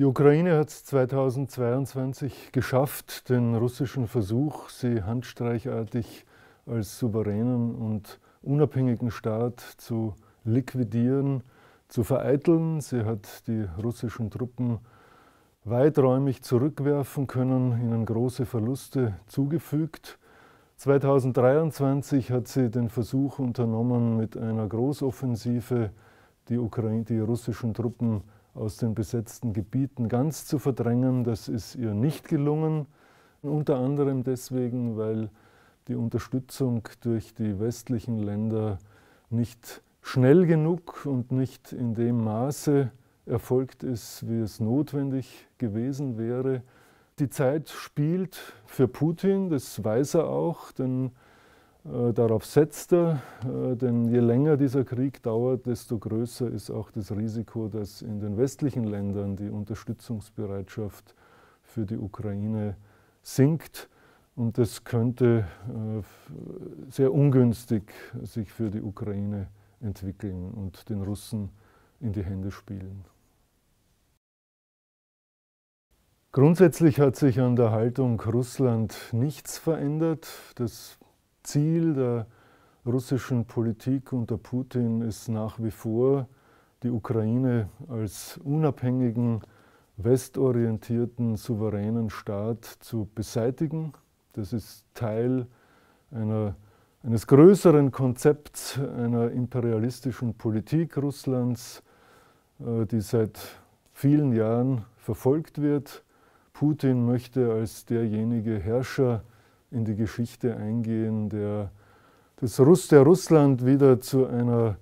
Die Ukraine hat es 2022 geschafft, den russischen Versuch, sie handstreichartig als souveränen und unabhängigen Staat zu liquidieren, zu vereiteln. Sie hat die russischen Truppen weiträumig zurückwerfen können, ihnen große Verluste zugefügt. 2023 hat sie den Versuch unternommen, mit einer Großoffensive die, Ukraine, die russischen Truppen aus den besetzten Gebieten ganz zu verdrängen. Das ist ihr nicht gelungen, unter anderem deswegen, weil die Unterstützung durch die westlichen Länder nicht schnell genug und nicht in dem Maße erfolgt ist, wie es notwendig gewesen wäre. Die Zeit spielt für Putin, das weiß er auch, denn darauf setzt er, äh, denn je länger dieser Krieg dauert, desto größer ist auch das Risiko, dass in den westlichen Ländern die Unterstützungsbereitschaft für die Ukraine sinkt. Und das könnte äh, sehr ungünstig sich für die Ukraine entwickeln und den Russen in die Hände spielen. Grundsätzlich hat sich an der Haltung Russland nichts verändert. Das Ziel der russischen Politik unter Putin ist nach wie vor, die Ukraine als unabhängigen, westorientierten, souveränen Staat zu beseitigen. Das ist Teil einer, eines größeren Konzepts einer imperialistischen Politik Russlands, äh, die seit vielen Jahren verfolgt wird. Putin möchte als derjenige Herrscher in die Geschichte eingehen, der, das Russ, der Russland wieder zu einer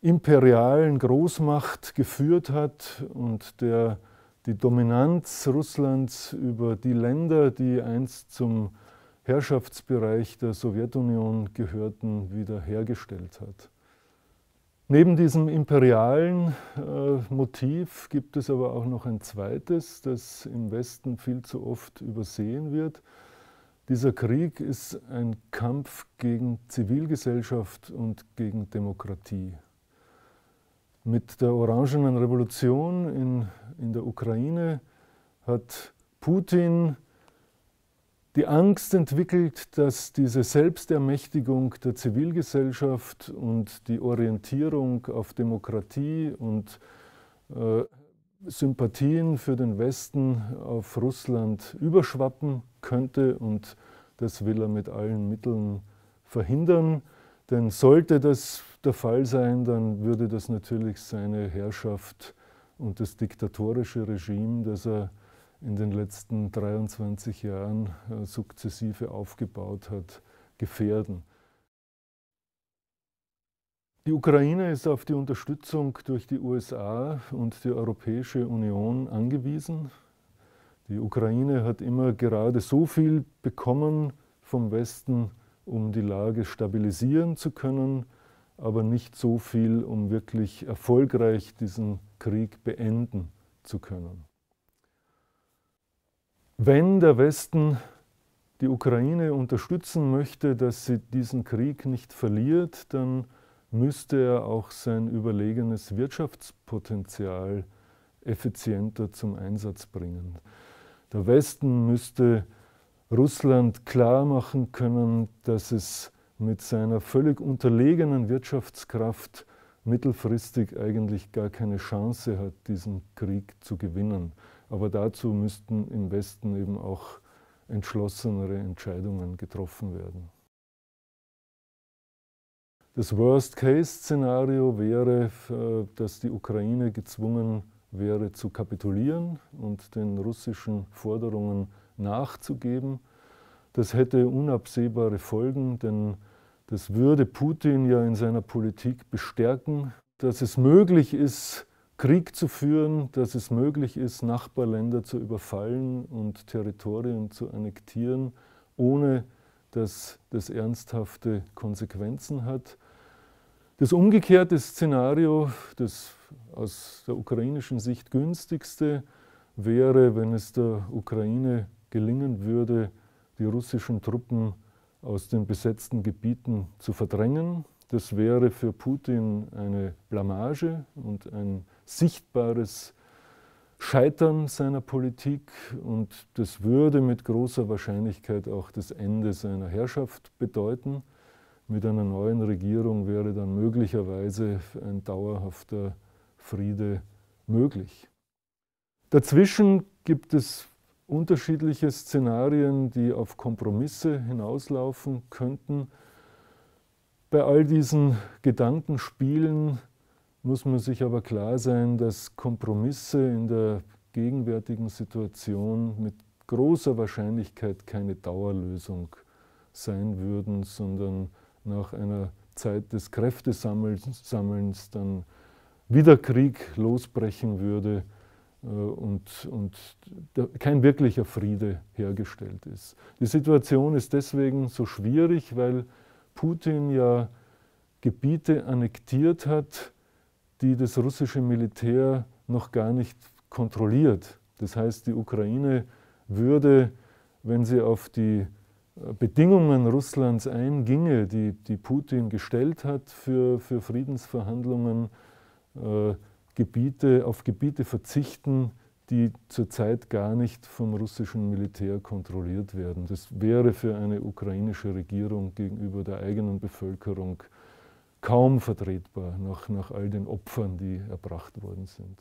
imperialen Großmacht geführt hat und der die Dominanz Russlands über die Länder, die einst zum Herrschaftsbereich der Sowjetunion gehörten, wiederhergestellt hat. Neben diesem imperialen äh, Motiv gibt es aber auch noch ein zweites, das im Westen viel zu oft übersehen wird. Dieser Krieg ist ein Kampf gegen Zivilgesellschaft und gegen Demokratie. Mit der Orangenen Revolution in, in der Ukraine hat Putin die Angst entwickelt, dass diese Selbstermächtigung der Zivilgesellschaft und die Orientierung auf Demokratie und äh, Sympathien für den Westen auf Russland überschwappen könnte und das will er mit allen Mitteln verhindern. Denn sollte das der Fall sein, dann würde das natürlich seine Herrschaft und das diktatorische Regime, das er in den letzten 23 Jahren äh, sukzessive aufgebaut hat, gefährden. Die Ukraine ist auf die Unterstützung durch die USA und die Europäische Union angewiesen. Die Ukraine hat immer gerade so viel bekommen vom Westen, um die Lage stabilisieren zu können, aber nicht so viel, um wirklich erfolgreich diesen Krieg beenden zu können. Wenn der Westen die Ukraine unterstützen möchte, dass sie diesen Krieg nicht verliert, dann müsste er auch sein überlegenes Wirtschaftspotenzial effizienter zum Einsatz bringen. Der Westen müsste Russland klar machen können, dass es mit seiner völlig unterlegenen Wirtschaftskraft mittelfristig eigentlich gar keine Chance hat, diesen Krieg zu gewinnen. Aber dazu müssten im Westen eben auch entschlossenere Entscheidungen getroffen werden. Das Worst-Case-Szenario wäre, äh, dass die Ukraine gezwungen wäre zu kapitulieren und den russischen Forderungen nachzugeben. Das hätte unabsehbare Folgen, denn das würde Putin ja in seiner Politik bestärken, dass es möglich ist, Krieg zu führen, dass es möglich ist, Nachbarländer zu überfallen und Territorien zu annektieren, ohne dass das ernsthafte Konsequenzen hat. Das umgekehrte Szenario, das aus der ukrainischen Sicht günstigste, wäre, wenn es der Ukraine gelingen würde, die russischen Truppen aus den besetzten Gebieten zu verdrängen. Das wäre für Putin eine Blamage und ein sichtbares Scheitern seiner Politik und das würde mit großer Wahrscheinlichkeit auch das Ende seiner Herrschaft bedeuten. Mit einer neuen Regierung wäre dann möglicherweise ein dauerhafter Friede möglich. Dazwischen gibt es unterschiedliche Szenarien, die auf Kompromisse hinauslaufen könnten. Bei all diesen Gedankenspielen muss man sich aber klar sein, dass Kompromisse in der gegenwärtigen Situation mit großer Wahrscheinlichkeit keine Dauerlösung sein würden, sondern nach einer Zeit des Kräftesammelns dann wieder Krieg losbrechen würde äh, und, und kein wirklicher Friede hergestellt ist. Die Situation ist deswegen so schwierig, weil Putin ja Gebiete annektiert hat, die das russische Militär noch gar nicht kontrolliert. Das heißt, die Ukraine würde, wenn sie auf die Bedingungen Russlands einginge, die, die Putin gestellt hat für, für Friedensverhandlungen, äh, Gebiete, auf Gebiete verzichten, die zurzeit gar nicht vom russischen Militär kontrolliert werden. Das wäre für eine ukrainische Regierung gegenüber der eigenen Bevölkerung kaum vertretbar nach, nach all den Opfern, die erbracht worden sind.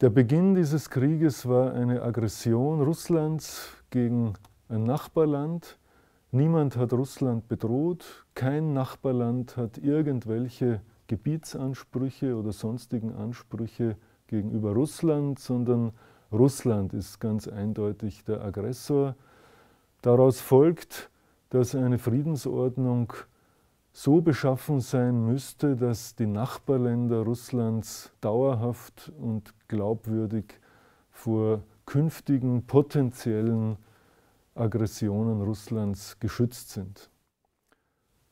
Der Beginn dieses Krieges war eine Aggression Russlands gegen ein Nachbarland. Niemand hat Russland bedroht, kein Nachbarland hat irgendwelche Gebietsansprüche oder sonstigen Ansprüche gegenüber Russland, sondern Russland ist ganz eindeutig der Aggressor. Daraus folgt, dass eine Friedensordnung so beschaffen sein müsste, dass die Nachbarländer Russlands dauerhaft und glaubwürdig vor künftigen potenziellen Aggressionen Russlands geschützt sind.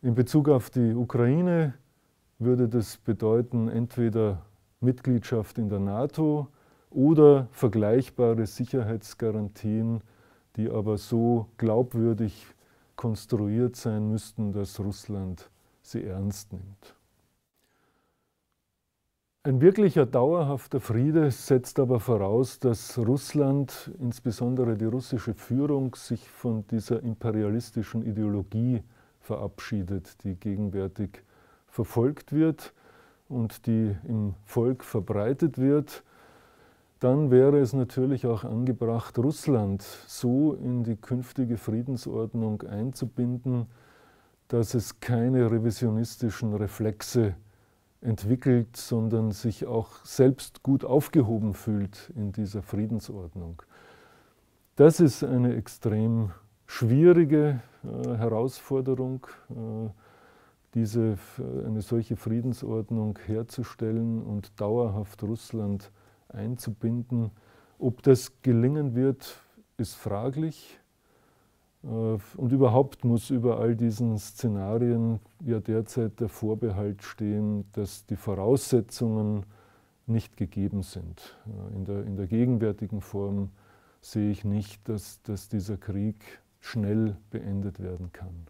In Bezug auf die Ukraine würde das bedeuten entweder Mitgliedschaft in der NATO oder vergleichbare Sicherheitsgarantien, die aber so glaubwürdig konstruiert sein müssten, dass Russland sie ernst nimmt. Ein wirklicher dauerhafter Friede setzt aber voraus, dass Russland, insbesondere die russische Führung, sich von dieser imperialistischen Ideologie verabschiedet, die gegenwärtig verfolgt wird und die im Volk verbreitet wird dann wäre es natürlich auch angebracht, Russland so in die künftige Friedensordnung einzubinden, dass es keine revisionistischen Reflexe entwickelt, sondern sich auch selbst gut aufgehoben fühlt in dieser Friedensordnung. Das ist eine extrem schwierige äh, Herausforderung, äh, diese, eine solche Friedensordnung herzustellen und dauerhaft Russland zu einzubinden. Ob das gelingen wird, ist fraglich. Äh, und überhaupt muss über all diesen Szenarien ja derzeit der Vorbehalt stehen, dass die Voraussetzungen nicht gegeben sind. Äh, in der, in der gegenwärtigen Form sehe ich nicht, dass, dass dieser Krieg schnell beendet werden kann.